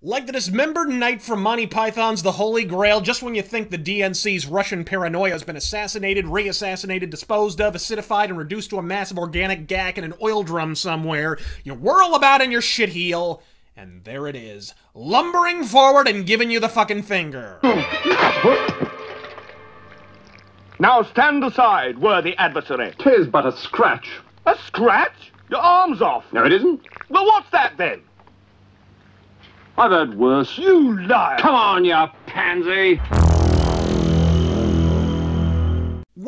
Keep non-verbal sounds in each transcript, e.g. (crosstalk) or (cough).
Like the dismembered knight from Monty Python's The Holy Grail, just when you think the DNC's Russian paranoia has been assassinated, re-assassinated, disposed of, acidified, and reduced to a massive organic gack in an oil drum somewhere, you whirl about in your shit heel, and there it is, lumbering forward and giving you the fucking finger. Now stand aside, worthy adversary. Tis but a scratch. A scratch? Your arm's off. No, it isn't. Well, what's that then? I've heard worse. You liar! Come on, you pansy!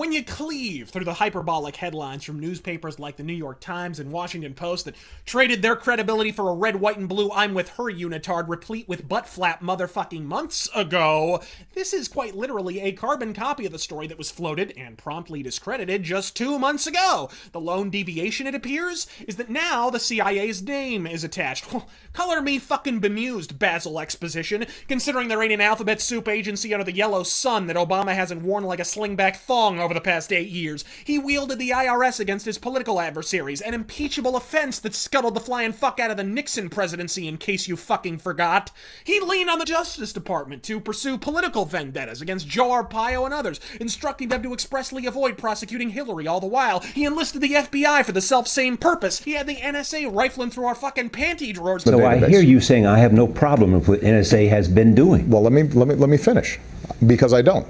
When you cleave through the hyperbolic headlines from newspapers like the New York Times and Washington Post that traded their credibility for a red, white, and blue I'm with her unitard replete with butt flap motherfucking months ago, this is quite literally a carbon copy of the story that was floated and promptly discredited just two months ago. The lone deviation, it appears, is that now the CIA's name is attached. Color me fucking bemused, Basil Exposition, considering there ain't an alphabet soup agency under the yellow sun that Obama hasn't worn like a slingback thong over the past eight years. He wielded the IRS against his political adversaries, an impeachable offense that scuttled the flying fuck out of the Nixon presidency, in case you fucking forgot. He leaned on the Justice Department to pursue political vendettas against Joe Arpaio and others, instructing them to expressly avoid prosecuting Hillary all the while. He enlisted the FBI for the self-same purpose. He had the NSA rifling through our fucking panty drawers. So I hear you saying I have no problem with what NSA has been doing. Well, let me let me let me finish, because I don't.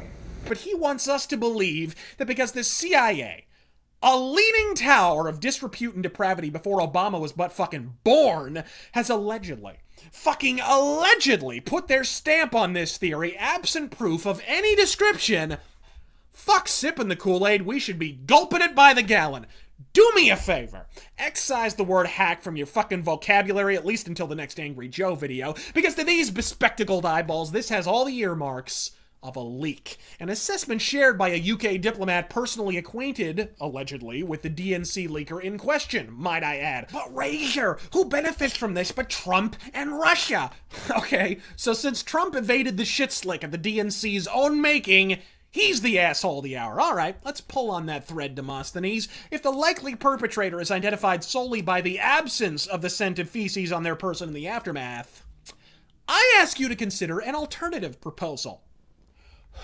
But he wants us to believe that because the CIA, a leaning tower of disrepute and depravity before Obama was but fucking born, has allegedly, fucking allegedly put their stamp on this theory, absent proof of any description. Fuck sipping the Kool Aid, we should be gulping it by the gallon. Do me a favor. Excise the word hack from your fucking vocabulary, at least until the next Angry Joe video, because to these bespectacled eyeballs, this has all the earmarks of a leak. An assessment shared by a UK diplomat personally acquainted, allegedly, with the DNC leaker in question, might I add. But Razor, who benefits from this but Trump and Russia? (laughs) Okay, so since Trump evaded the shit slick of the DNC's own making, He's the asshole of the hour. All right, let's pull on that thread, Demosthenes. If the likely perpetrator is identified solely by the absence of the scent of feces on their person in the aftermath, I ask you to consider an alternative proposal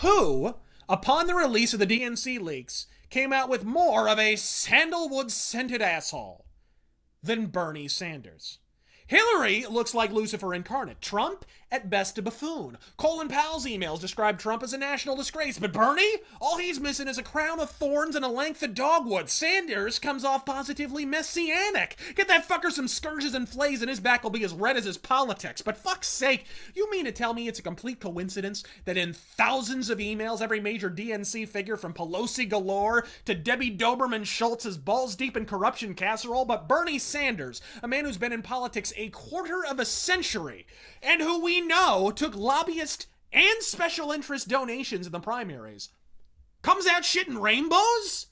who, upon the release of the DNC leaks, came out with more of a sandalwood scented asshole than Bernie Sanders. Hillary looks like Lucifer incarnate. Trump, at best, a buffoon. Colin Powell's emails describe Trump as a national disgrace, but Bernie? All he's missing is a crown of thorns and a length of dogwood. Sanders comes off positively messianic. Get that fucker some scourges and flays and his back will be as red as his politics. But fuck's sake, you mean to tell me it's a complete coincidence that in thousands of emails, every major DNC figure from Pelosi galore to Debbie Doberman Schultz is balls deep in corruption casserole, but Bernie Sanders, a man who's been in politics a quarter of a century, and who we know took lobbyist and special interest donations in the primaries, comes out shitting rainbows?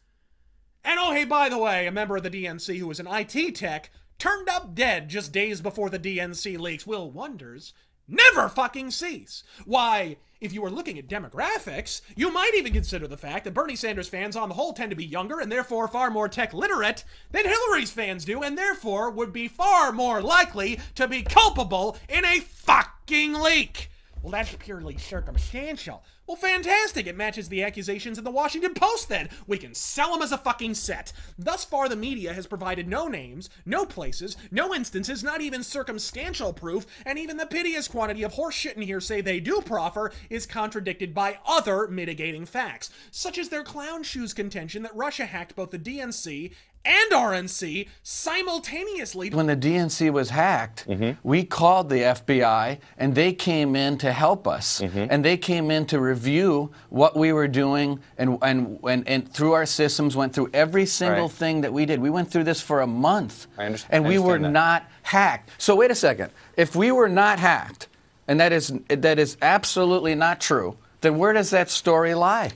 And oh, hey, by the way, a member of the DNC who was an IT tech turned up dead just days before the DNC leaks. Will wonders never fucking cease. Why, if you were looking at demographics, you might even consider the fact that Bernie Sanders fans on the whole tend to be younger and therefore far more tech literate than Hillary's fans do, and therefore would be far more likely to be culpable in a fucking leak. Well, that's purely circumstantial. Well, fantastic. It matches the accusations in the Washington Post, then. We can sell them as a fucking set. Thus far, the media has provided no names, no places, no instances, not even circumstantial proof, and even the piteous quantity of horseshit and hearsay they do proffer is contradicted by other mitigating facts, such as their clown shoes contention that Russia hacked both the DNC and RNC simultaneously. When the DNC was hacked, mm-hmm. we called the FBI and they came in to help us. Mm-hmm. And they came in to review what we were doing and, and, and, and through our systems, went through every single Right. thing that we did. We went through this for a month. I underst- and I we were that. not hacked. So wait a second. If we were not hacked, and that is, that is absolutely not true, then where does that story lie?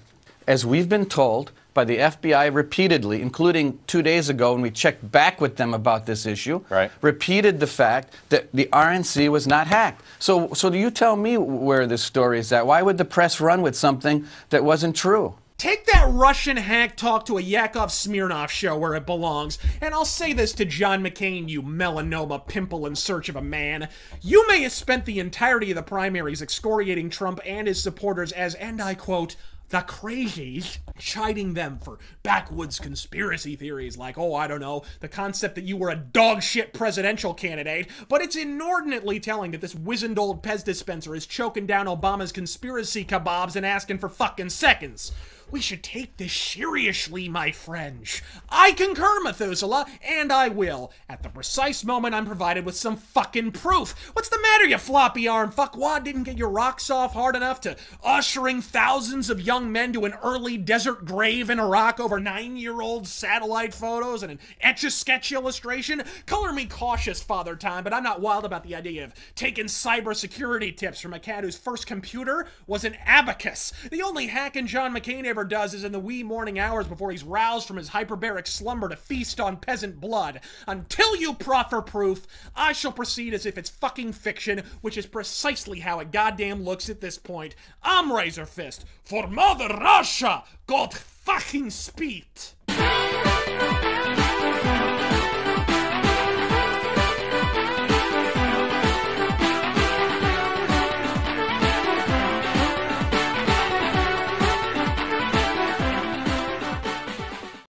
As we've been told by the FBI repeatedly, including two days ago when we checked back with them about this issue, Right. repeated the fact that the RNC was not hacked. So, so do you tell me where this story is at? Why would the press run with something that wasn't true? Take that Russian hack talk to a Yakov Smirnoff show where it belongs. And I'll say this to John McCain, you melanoma pimple in search of a man. You may have spent the entirety of the primaries excoriating Trump and his supporters as, and I quote, the crazies, chiding them for backwoods conspiracy theories like, oh, I don't know, the concept that you were a dog shit presidential candidate. But it's inordinately telling that this wizened old Pez dispenser is choking down Obama's conspiracy kebabs and asking for fucking seconds. We should take this seriously, my friends. I concur, Methuselah, and I will, at the precise moment I'm provided with some fucking proof. What's the matter, you floppy arm fuckwad? Didn't get your rocks off hard enough to ushering thousands of young men to an early desert grave in Iraq over nine-year-old satellite photos and an etch-a-sketch illustration? Color me cautious, Father Time, but I'm not wild about the idea of taking cybersecurity tips from a cat whose first computer was an abacus. The only hacking John McCain ever does is in the wee morning hours before he's roused from his hyperbaric slumber to feast on peasant blood. Until you proffer proof, I shall proceed as if it's fucking fiction, which is precisely how it goddamn looks at this point. I'm Razor Fist for Mother Russia. God fucking speed.